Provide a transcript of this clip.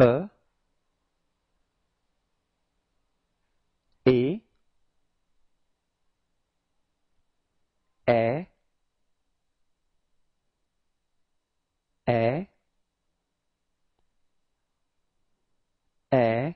ở ý? Ẹ ẹ ẹ